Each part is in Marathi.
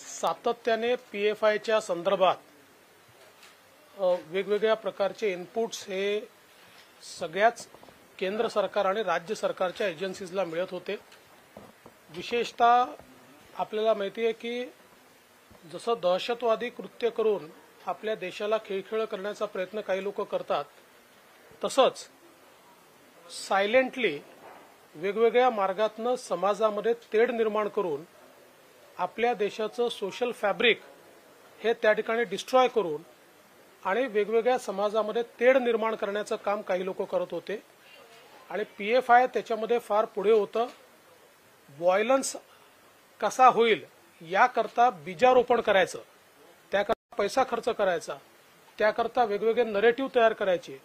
सातत्याने पी एफ आयच्या संदर्भात वेगवेगळ्या प्रकारचे इनपुट्स हे सगळ्याच केंद्र सरकार आणि राज्य सरकारच्या एजन्सीजला मिळत होते. विशेषतः आपल्याला माहिती आहे की जसं दहशतवादी कृत्य करून आपल्या देशाला खिळखिळ करण्याचा प्रयत्न काही लोक करतात तसंच सायलेंटली वेगवेगळ्या मार्गातनं समाजामध्ये तेढ निर्माण करून आपल्या देशाचं सोशल फॅब्रिक हे त्या ठिकाणी डिस्ट्रॉय करून आणि वेगवेगळ्या समाजामध्ये तेढ निर्माण करण्याचं काम काही लोक करत होते. आणि पी एफ आय त्याच्यामध्ये फार पुढे होतं. व्हायलन्स कसा होईल याकरता बीजारोपण करायचं. त्याकरता पैसा खर्च करायचा. त्याकरता वेगवेगळे नरेटिव्ह तयार करायचे.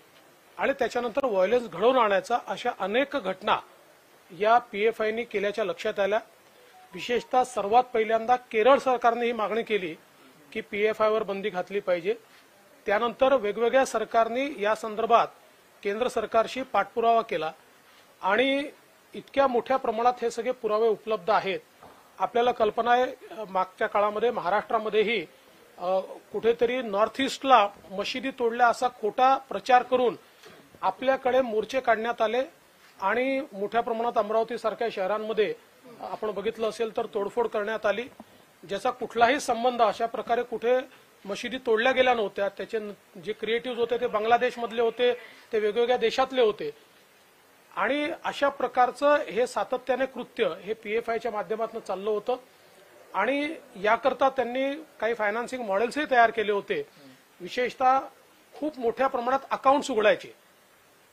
आणि त्याच्यानंतर व्हायलन्स घडवून आणायचा अशा अनेक घटना या पी एफ आयनी केल्याच्या लक्षात आल्या. विशेषतः सर्वात पहिल्यांदा केरळ सरकारने ही मागणी केली की पी एफ आयवर बंदी घातली पाहिजे. त्यानंतर वेगवेगळ्या सरकारनी या संदर्भात केंद्र सरकारशी पाठपुरावा केला. आणि इतक्या मोठ्या प्रमाणात हे सगळे पुरावे उपलब्ध आहेत. आपल्याला कल्पना आहे मागच्या काळामध्ये महाराष्ट्रामध्येही कुठेतरी नॉर्थ ईस्टला मशिदी तोडल्या असा खोटा प्रचार करून आपल्याकडे मोर्चे काढण्यात आले. आणि मोठ्या प्रमाणात अमरावती सारख्या शहरांमध्ये आपण बघितलं असेल तर तोडफोड करण्यात आली. ज्याचा कुठलाही संबंध अशा प्रकारे कुठे मशिदी तोडल्या गेल्या नव्हत्या. त्याचे जे क्रिएटिव्ह होते ते बांगलादेशमधले होते ते वेगवेगळ्या देशातले होते. आणि अशा प्रकारचं हे सातत्याने कृत्य हे पीएफआयच्या माध्यमातून चाललं होतं. आणि याकरता त्यांनी काही फायनान्सिंग मॉडेल्सही तयार केले होते. विशेषतः खूप मोठ्या प्रमाणात अकाउंट्स उघडायचे.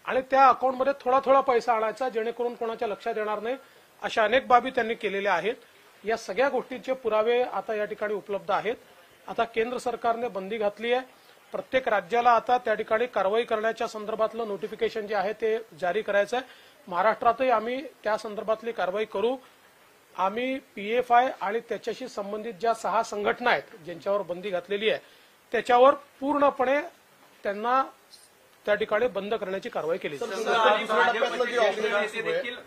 आणि त्या अकाउंटमध्ये थोडा थोडा पैसा आणायचा जेणेकरून कोणाच्या लक्षात येणार नाही अशा अनेक बाबी त्यांनी केलेल्या आहेत. या सगळ्या गोष्टींचे पुरावे आता या ठिकाणी उपलब्ध आहेत. आता केंद्र सरकारने बंदी घातली आहे. प्रत्येक राज्याला आता त्या ठिकाणी कारवाई करण्याच्या संदर्भातलं नोटिफिकेशन जे आहे ते जारी करायचं आहे. महाराष्ट्रातही आम्ही त्या संदर्भातली कारवाई करू. आम्ही पी एफ आय आणि त्याच्याशी संबंधित ज्या सहा संघटना आहेत ज्यांच्यावर बंदी घातलेली आहे त्याच्यावर पूर्णपणे त्यांना त्या ठिकाणी बंद करण्याची कारवाई केली.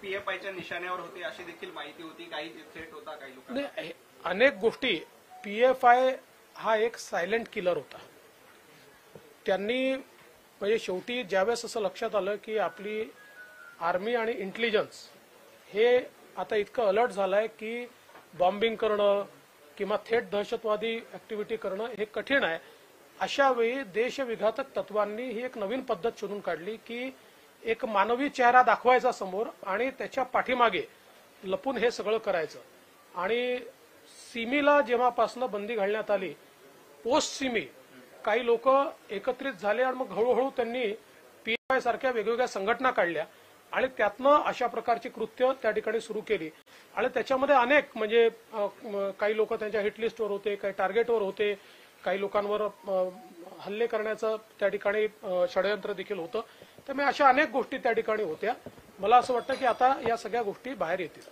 पीएफआयच्या निशाण्यावर होते अशी देखील माहिती होती. काही थेट होता काही अनेक गोष्टी पी एफ आय हा एक सायलेंट किलर होता. त्यांनी म्हणजे शेवटी ज्यावेळेस असं लक्षात आलं की आपली आर्मी आणि इंटेलिजन्स हे आता इतकं अलर्ट झालंय की बॉम्बिंग करणं किंवा थेट दहशतवादी ऍक्टिव्हिटी करणं हे कठीण आहे. अशा वेळी देशविघातक तत्वांनी ही एक नवीन पद्धत शोधून काढली की एक मानवी चेहरा दाखवायचा समोर आणि त्याच्या पाठीमागे लपून हे सगळं करायचं. आणि सिमीला जेव्हापासनं बंदी घालण्यात आली पोस्ट सिमी काही लोक एकत्रित झाले आणि मग हळूहळू त्यांनी पीएफआय सारख्या वेगवेगळ्या संघटना काढल्या आणि त्यातनं अशा प्रकारची कृत्य त्या ठिकाणी सुरू केली. आणि त्याच्यामध्ये अनेक म्हणजे काही लोक त्यांच्या हिटलिस्टवर होते काही टार्गेटवर होते. काही लोकांवर हल्ले करण्याचं त्या ठिकाणी षडयंत्र देखील होतं. त्यामुळे अशा अनेक गोष्टी त्या ठिकाणी होत्या. मला असं वाटतं की आता या सगळ्या गोष्टी बाहेर येतील.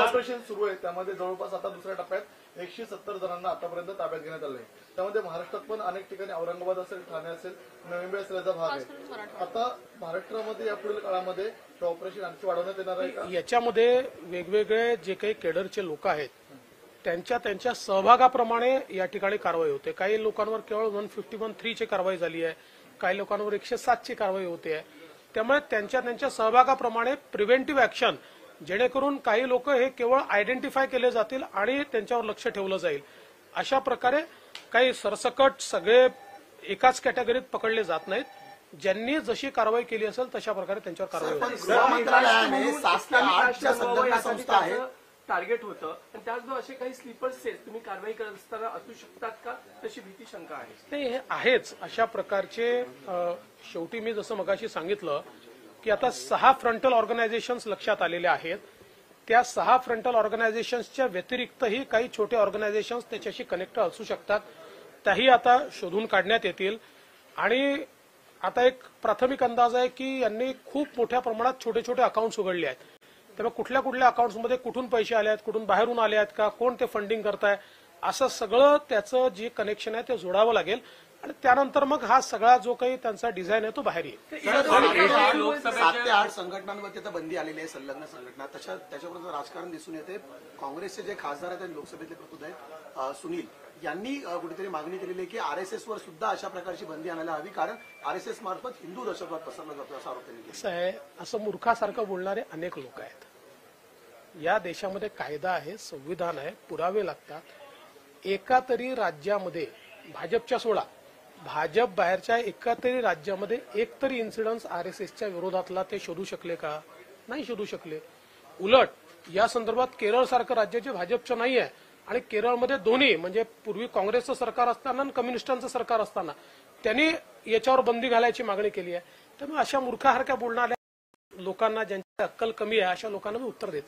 ऑपरेशन सुरू आहे. त्यामध्ये जवळपास आता दुसऱ्या टप्प्यात एकशे सत्तर जणांना आतापर्यंत ताब्यात घेण्यात आलं आहे त्यामध्ये महाराष्ट्रात पण अनेक ठिकाणी औरंगाबाद असेल ठाणे असेल नवी मुंबई असेल याचा भाग आहे. आता महाराष्ट्रामध्ये या पुढील काळामध्ये हे ऑपरेशन आणखी वाढवण्यात येणार आहे का? याच्यामध्ये वेगवेगळे जे काही केडरचे लोक आहेत त्यांच्या त्यांच्या सहभागाप्रमाणे या ठिकाणी कारवाई होते. काही लोकांवर केवळ वन फिफ्टी वन थ्रीची कारवाई झाली आहे. काही लोकांवर एकशे सातची कारवाई होते आहे. त्यामुळे त्यांच्या त्यांच्या सहभागाप्रमाणे प्रिव्हेंटिव्ह ऍक्शन जेणेकरून काही लोक हे केवळ आयडेंटिफाय केले जातील आणि त्यांच्यावर लक्ष ठेवलं जाईल. अशा प्रकारे काही सरसकट सगळे एकाच कॅटेगरीत पकडले जात नाहीत. ज्यांनी जशी कारवाई केली असेल तशा प्रकारे त्यांच्यावर कारवाई होईल. टार्गेट होतं. आणि त्याचबरोबर असे काही स्लीपर सेल्स तुम्ही कारवाई करत असताना असू शकतात का? तशी भीती शंका आहे. ते हे आहेच. अशा प्रकारचे शेवटी मी जसं मगाशी सांगितलं की आता सहा फ्रंटल ऑर्गनायझेशन्स लक्षात आलेले आहेत. त्या सहा फ्रंटल ऑर्गनायझेशन्सच्या व्यतिरिक्तही काही छोटे ऑर्गनायझेशन्स त्याच्याशी कनेक्ट असू शकतात. त्याही आता शोधून काढण्यात येतील. आणि आता एक प्राथमिक अंदाज आहे की यांनी खूप मोठ्या प्रमाणात छोटे छोटे अकाउंट्स उघडले आहेत. त्यामुळे कुठल्या कुठल्या अकाउंट्समध्ये कुठून पैसे आले आहेत कुठून बाहेरून आले आहेत का? कोण ते फंडिंग करताय? असं सगळं त्याचं जे कनेक्शन आहे ते जोडावं लागेल. आणि त्यानंतर मग हा सगळा जो काही त्यांचा डिझाईन आहे तो बाहेर येईल. सात ते आठ संघटनांवरती आता बंदी आलेली आहे संलग्न संघटना. तशा त्याच्याबरोबर राजकारण दिसून येते. काँग्रेसचे जे खासदार आहेत आणि लोकसभेतले प्रतुद आहेत सुनील. यांनी कुठेतरी मागणी केलेली आहे की आरएसएस वर सुद्धा अशा प्रकारची बंदी आणायला हवी कारण आरएसएस मार्फत हिंदू दहशतवाद पसरला जातो असा आरोप त्यांनी केला. कसं आहे असं मूर्खासारखं बोलणारे अनेक लोक आहेत. या देशामध्ये कायदा आहे संविधान आहे पुरावे लागतात. एका तरी राज्यामध्ये भाजपच्या सोडा भाजप बाहेरच्या एका तरी राज्यामध्ये एक तरी इन्सिडन्स आर एस एसच्या विरोधातला ते शोधू शकले का? नाही शोधू शकले. उलट या संदर्भात केरळ सारखं राज्य जे भाजपचं नाही आहे आणि केरळमध्ये दोन्ही म्हणजे पूर्वी काँग्रेसचं सरकार असताना आणि कम्युनिस्टांचं सरकार असताना त्यांनी याच्यावर बंदी घालायची मागणी केली आहे. त्यामुळे अशा मूर्खासारख्या बोलणाऱ्या लोकांना ज्यांची अक्कल कमी आहे अशा लोकांना मी उत्तर देत